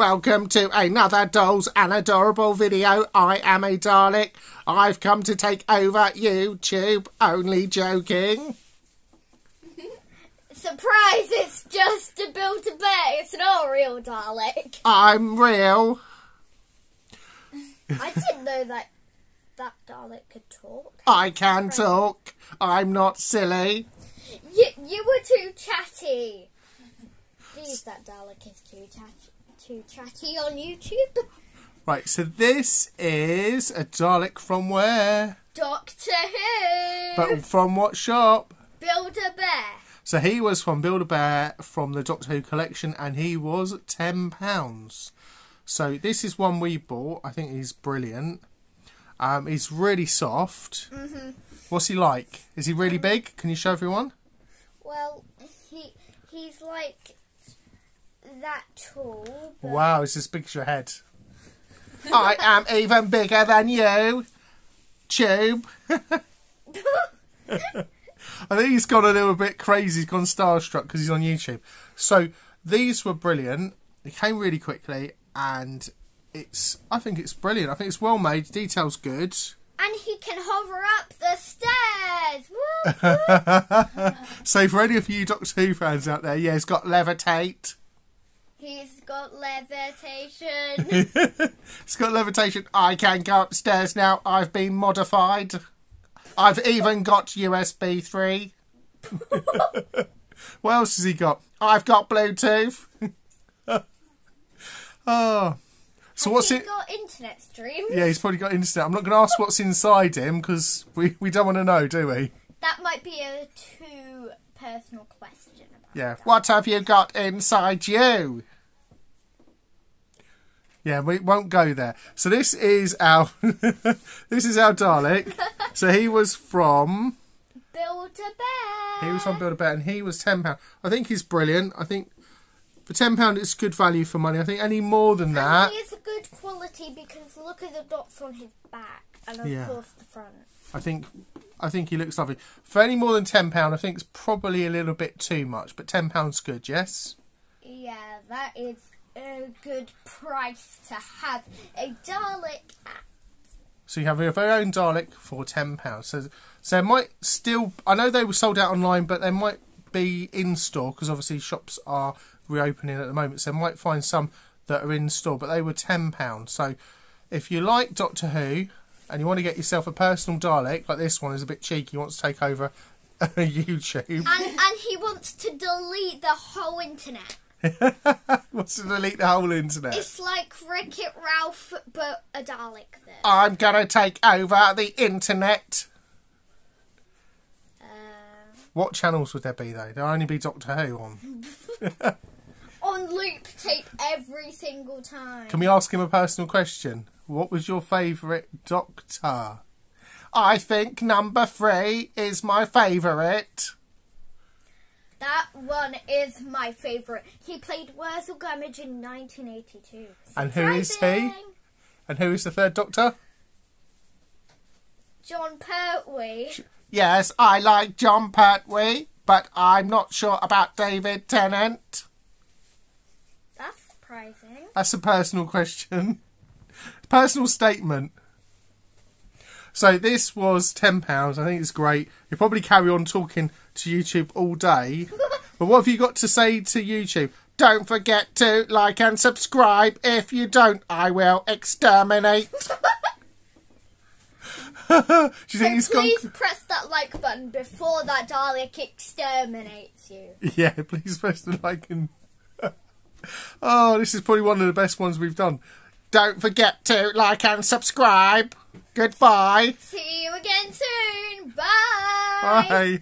Welcome to another Dolls and Adorable video. I am a Dalek. I've come to take over YouTube. Only joking. Surprise! It's just a build a bear. It's not a real Dalek. I'm real. I didn't know that that Dalek could talk. I can talk. I'm not silly. You, you were too chatty. Please, that Dalek is too chatty, too chatty on YouTube. Right, so this is a Dalek from where? Doctor Who. But from what shop? build a bear. So he was from Build a Bear from the Doctor Who collection, and he was ten pounds. So this is one we bought. I think he's brilliant. Um, he's really soft. Mhm. What's he like? Is he really big? Can you show everyone? Well, he he's like that tall. Wow, it's as big as your head. I am even bigger than you, Tube. I think he's gone a little bit crazy. He's gone starstruck because he's on YouTube. So these were brilliant. They came really quickly, and it's. I think it's brilliant. I think it's well made. Details good. and he can hover up the stairs. Woo, woo. so for any of you Doctor Who fans out there, yeah, it's got levitate. He's got levitation. it's got levitation. I can go upstairs now. I've been modified. I've even got USB 3. what else has he got? I've got Bluetooth. oh. So what's he it? got internet stream? Yeah, he's probably got internet. I'm not going to ask what's inside him because we, we don't want to know, do we? That might be a too personal question. About Yeah. What have you got inside you? Yeah, we won't go there. So this is our this is our Dalek. So he was from Build a bear. he was from Build a Bear and he was ten pound. I think he's brilliant. I think for ten pound it's good value for money. I think any more than that. Is a good quality because look at the dots on his back and of Yeah. course the front. I think I think he looks lovely. For any more than ten pound, I think it's probably a little bit too much. But ten pounds good, yes. Yeah, that is a good price to have a Dalek at. So you have your very own Dalek for ten pounds. So, so it might still. I know they were sold out online, but they might be in store because obviously shops are reopening at the moment. So you might find some that are in store, but they were ten pounds. So if you like Doctor Who and you want to get yourself a personal Dalek like this one is a bit cheeky, wants to take over YouTube, And, and he wants to delete the whole internet. wants to delete the whole internet. It's like Wreck It Ralph, but a Dalek then. I'm gonna take over the internet. Uh, What channels would there be though? There'll only be Doctor Who on. on loop tape every single time. Can we ask him a personal question? What was your favourite Doctor? I think number three is my favourite. That one is my favourite. He played Wurzel Gummidge in 1982. And who is he? And who is the third Doctor? Jon Pertwee. Yes, I like Jon Pertwee, but I'm not sure about David Tennant. That's surprising. That's a personal question. personal statement. So this was ten pounds. I think it's great. You'll probably carry on talking to YouTube all day. But what have you got to say to YouTube? Don't forget to like and subscribe. If you don't, I will exterminate. Do you think he's so please gone? press that like button before that Dalek exterminates you. Yeah, please press the like and. oh, this is probably one of the best ones we've done. Don't forget to like and subscribe. Goodbye. See you again soon. Bye. Bye.